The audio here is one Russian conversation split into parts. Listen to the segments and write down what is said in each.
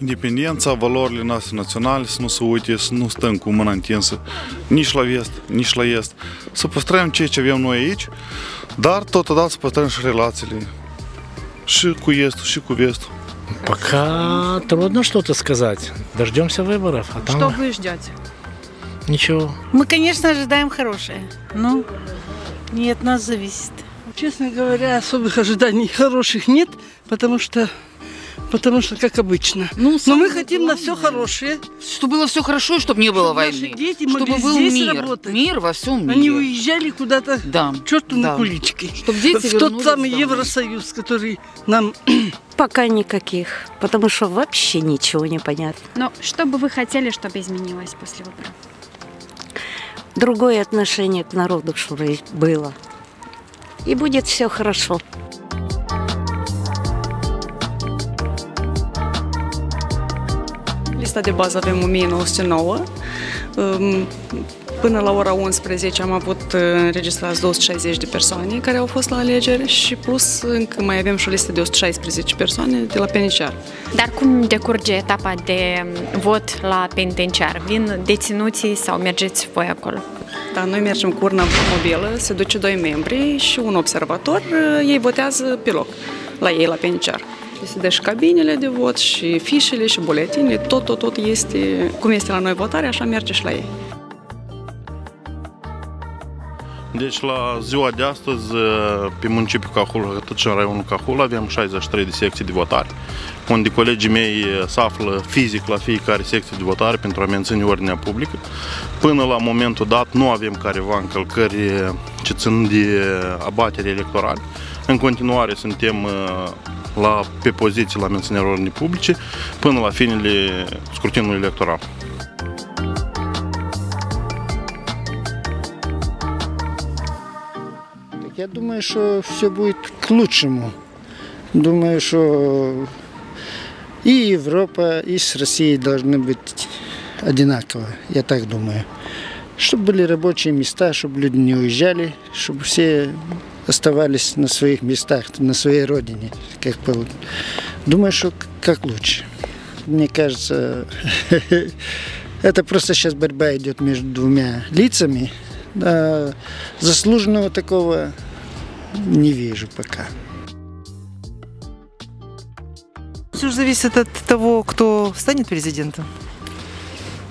independența, valorile noastre naționale, să nu se uite, să nu stăm cu mâna întinsă nici la vest, nici la est. Să păstrăm ceea ce avem noi aici, dar totodată să păstrăm și relațiile și cu estul, și cu vestul. Пока трудно что-то сказать. Дождемся выборов, а там Что вы ждете? ничего. Мы, конечно, ожидаем хорошее. Ну, не от нас зависит. Честно говоря, особых ожиданий хороших нет, потому что, потому что как обычно. Ну, Но мы хотим на все хорошее. Чтобы было все хорошо, и чтобы не было Чтоб наши войны. дети чтобы был здесь мир. работать. Мир во всем мире. Они уезжали куда-то Да. черту да. на куличке. Чтоб дети В тот самый домой. Евросоюз, который нам Пока никаких, потому что вообще ничего не понятно. Но что бы вы хотели, чтобы изменилось после выборов? Другое отношение к народу, чтобы было. И будет все хорошо. Lista de bază avem 1909. Um, Până la ora 11 am avut uh, înregistrați 260 de persoane care au fost la alegeri și plus încă mai avem și o listă de 116 persoane de la penitenciar. Dar cum decurge etapa de vot la penitenciar? Vin deținuții sau mergeți voi acolo? Da, noi mergem cu urna mobilă, se duce doi membri și un observator, uh, ei votează pe loc, la ei la penitenciar. Și se dă și cabinele de vot și fișele și buletinele, tot, tot, tot este, cum este la noi votarea, așa merge și la ei. Deci la ziua de astăzi, pe municipiul Cahul, atât și în raionul Cahul, avem 63 de secții de votare, unde colegii mei se află fizic la fiecare secție de votare pentru a menține ordinea publică. Până la momentul dat nu avem careva încălcări ce țin de abatere electorale. În continuare suntem la, pe poziții la menținerea ordinii publice până la finele scrutinului electoral. Я думаю, что все будет к лучшему. Думаю, что и Европа, и с Россией должны быть одинаково. Я так думаю. Чтобы были рабочие места, чтобы люди не уезжали, чтобы все оставались на своих местах, на своей родине. Как был. Думаю, что как лучше. Мне кажется, это просто сейчас борьба идет между двумя лицами. Заслуженного такого не вижу пока. Все же зависит от того, кто станет президентом.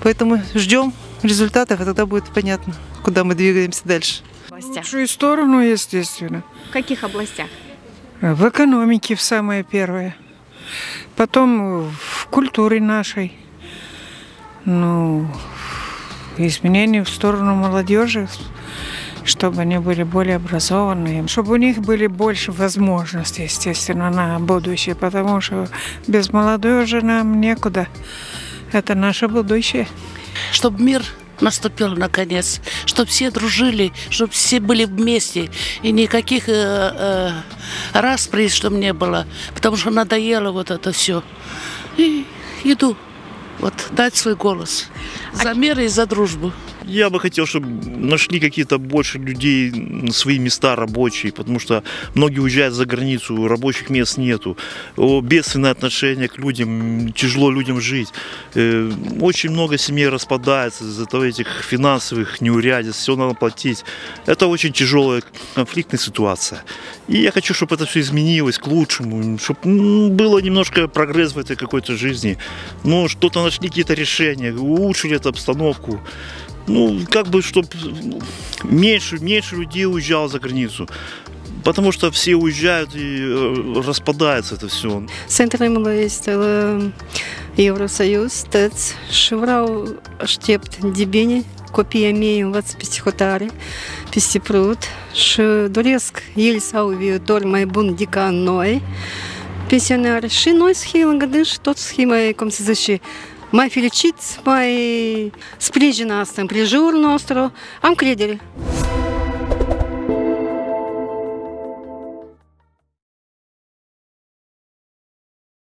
Поэтому ждем результатов, и тогда будет понятно, куда мы двигаемся дальше. В областях. лучшую сторону, естественно. В каких областях? В экономике в самое первое. Потом в культуре нашей. Ну, изменения в сторону молодежи, чтобы они были более образованные, чтобы у них были больше возможностей, естественно, на будущее, потому что без молодежи нам некуда. Это наше будущее. чтобы мир наступил наконец, чтобы все дружили, чтобы все были вместе и никаких э, э, распри, чтобы не было, потому что надоело вот это все. И иду вот дать свой голос за мир и за дружбу. Я бы хотел, чтобы нашли какие-то больше людей на свои места рабочие, потому что многие уезжают за границу, рабочих мест нету. Бедственное отношение к людям, тяжело людям жить. Э, Очень много семей распадается из-за того этих финансовых неурядиц, все надо платить. Это очень тяжелая конфликтная ситуация. И я хочу, чтобы это все изменилось к лучшему, чтобы было немножко прогресс в этой какой-то жизни. Ну, что-то нашли какие-то решения, улучшили эту обстановку. Ну, как бы, чтобы меньше, меньше людей уезжало за границу. Потому что все уезжают и э, распадается это все. Este la Евросоюз, tăți și vreau, aștept de bine copiii mei învață peste hotare, peste prut și doresc el să au viitor mai bun mai fericiți, mai sprijină asta împrejurul nostru. Am credere.